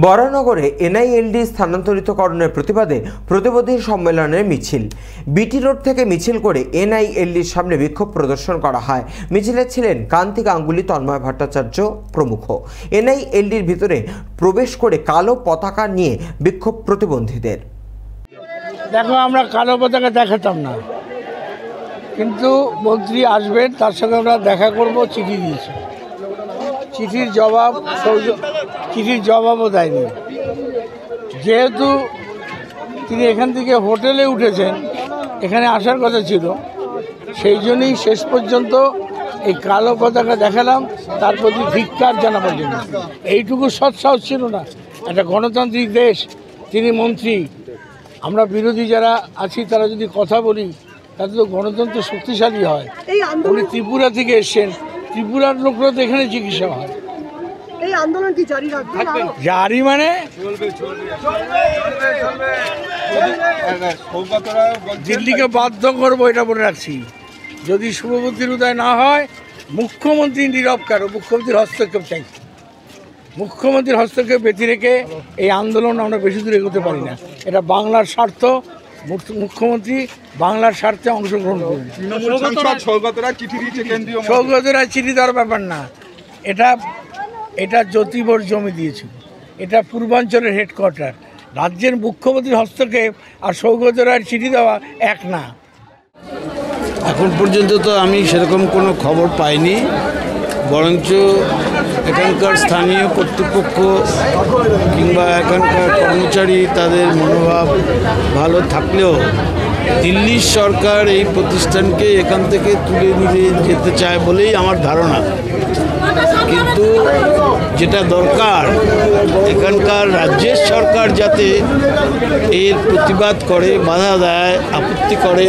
বরানগরে এনআইএলডি স্থানান্তরিতকরণের প্রতিবাদে প্রতিবাদী সম্মেলনের মিছিল। বিটি রোড থেকে মিছিল করে এনআইএলডির সামনে বিক্ষোভ প্রদর্শন করা হয়। মিছিলে ছিলেন কান্তি গাঙ্গুলি তন্ময় ভট্টাচার্য প্রমুখ। এনআইএলডির ভিতরে প্রবেশ করে কালো পতাকা নিয়ে বিক্ষোভ প্রতিবন্ধীদের। দেখো, আমরা কালো পতাকা দেখাতাম না। কিন্তু মন্ত্রী আসবেন, তার সঙ্গে আমরা দেখা করব, চিঠি দিয়েছি। চিঠির জবাব চিঠির জবাবও দেয়নি। যেহেতু তিনি এখান থেকে হোটেলে উঠেছেন এখানে আসার কথা ছিল সেই জন্যই শেষ পর্যন্ত এই কালো পতাকা দেখালাম তার প্রতি ধিক্কার জানাবার জন্য। এইটুকু সৎসাহস ছিল না। একটা গণতান্ত্রিক দেশ তিনি মন্ত্রী আমরা বিরোধী যারা আছি তারা যদি কথা বলি তাতে তো গণতন্ত্র শক্তিশালী হয়। উনি ত্রিপুরা থেকে এসছেন ত্রিপুরার লোকরা তো এখানে চিকিৎসা হয়। এই আন্দোলন কি জারি রাখবেন? জারি মানে? দিল্লিকে বাধ্য করব এটা বলে রাখছি। যদি শুভবুদ্ধির উদয় না হয় মুখ্যমন্ত্রী নীরব কারও? মুখ্যমন্ত্রীর হস্তক্ষেপ চাই। মুখ্যমন্ত্রীর হস্তক্ষেপ ব্যতি রেখে এই আন্দোলন আমরা বেশি দূর এগোতে পারি না। এটা বাংলার স্বার্থ। মুখ্য- মুখ্যমন্ত্রী বাংলার স্বার্থে অংশগ্রহণ করুন। তৃণমূল সাংসদ সৌগত রায় চিঠি দিয়েছে কেন্দ্রীয় মন্ত্রী। সৌগত রায় চিঠি দেওয়ার ব্যাপার না। এটা এটা জ্যোতিবর জমি দিয়েছিল। এটা পূর্বাঞ্চলের হেডকোয়ার্টার রাজ্যের মুখ্যমন্ত্রীর হস্তক্ষেপ আর সৌগত রায়ের চিঠি দেওয়া এক না। এখন পর্যন্ত তো আমি সেরকম কোনো খবর পাইনি। বরঞ্চ এখানকার স্থানীয় কর্তৃপক্ষ কিংবা এখানকার কর্মচারী তাদের মনোভাব ভালো থাকলেও দিল্লির সরকার এই প্রতিষ্ঠানকে এখান থেকে তুলে নিয়ে যেতে চায় বলেই আমার ধারণা। কিন্তু যেটা দরকার, এখানকার রাজ্যের সরকার যাতে এর প্রতিবাদ করে, বাধা দেয়, আপত্তি করে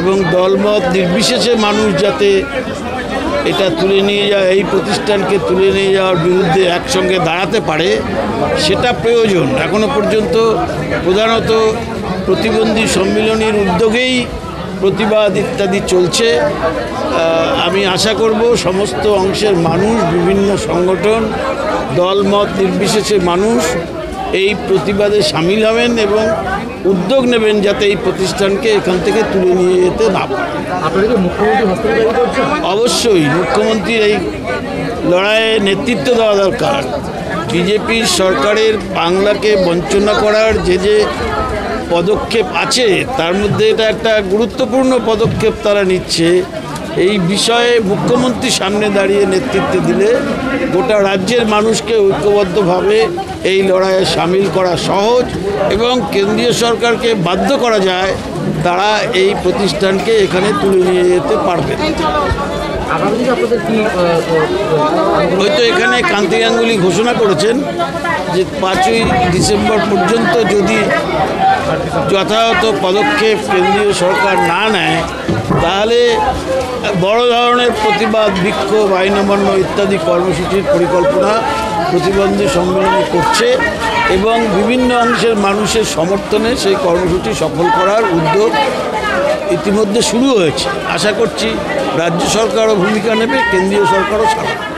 এবং দলমত নির্বিশেষে মানুষ যাতে এটা তুলে নিয়ে যাওয়া এই প্রতিষ্ঠানকে তুলে নিয়ে যাওয়ার বিরুদ্ধে একসঙ্গে দাঁড়াতে পারে, সেটা প্রয়োজন। এখনও পর্যন্ত প্রধানত প্রতিবন্ধী সম্মিলনীর উদ্যোগেই প্রতিবাদ ইত্যাদি চলছে। আমি আশা করব সমস্ত অংশের মানুষ বিভিন্ন সংগঠন দলমত নির্বিশেষে মানুষ এই প্রতিবাদে সামিল হবেন এবং উদ্যোগ নেবেন যাতে এই প্রতিষ্ঠানকে এখান থেকে তুলে নিয়ে যেতে না পারে। অবশ্যই মুখ্যমন্ত্রীর এই লড়াইয়ে নেতৃত্ব দেওয়া দরকার। বিজেপির সরকারের বাংলাকে বঞ্চনা করার যে যে পদক্ষেপ আছে, তার মধ্যে এটা একটা গুরুত্বপূর্ণ পদক্ষেপ তারা নিচ্ছে। এই বিষয়ে মুখ্যমন্ত্রী সামনে দাঁড়িয়ে নেতৃত্ব দিলে গোটা রাজ্যের মানুষকে ঐক্যবদ্ধভাবে এই লড়াইয়ে সামিল করা সহজ এবং কেন্দ্রীয় সরকারকে বাধ্য করা যায়, তারা এই প্রতিষ্ঠানকে এখানে তুলে নিয়ে যেতে পারবে। হয়তো এখানে কান্তি গাঙ্গুলি ঘোষণা করেছেন যে পাঁচই ডিসেম্বর পর্যন্ত যদি যথাযথ পদক্ষেপ কেন্দ্রীয় সরকার না নেয়, তাহলে বড় ধরনের প্রতিবাদ, বিক্ষোভ, আইন অমান্য ইত্যাদি কর্মসূচির পরিকল্পনা প্রতিবন্ধী সম্মেলনে করছে এবং বিভিন্ন অংশের মানুষের সমর্থনে সেই কর্মসূচি সফল করার উদ্যোগ ইতিমধ্যে শুরু হয়েছে। আশা করছি রাজ্য সরকারও ভূমিকা নেবে কেন্দ্রীয় সরকারও ছাড়বে